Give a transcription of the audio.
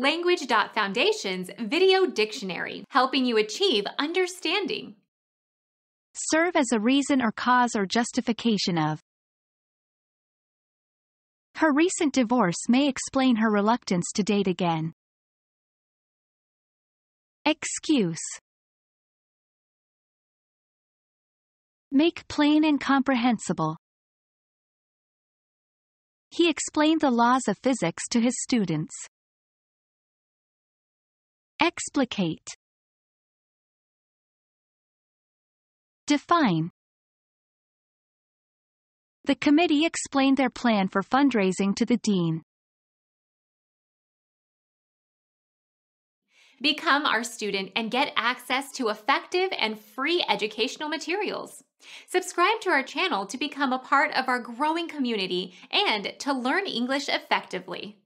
Language.Foundation's Video Dictionary, helping you achieve understanding. Serve as a reason or cause or justification of. Her recent divorce may explain her reluctance to date again. Excuse. Make plain and comprehensible. He explained the laws of physics to his students. Explicate. Define. The committee explained their plan for fundraising to the dean. Become our student and get access to effective and free educational materials. Subscribe to our channel to become a part of our growing community and to learn English effectively.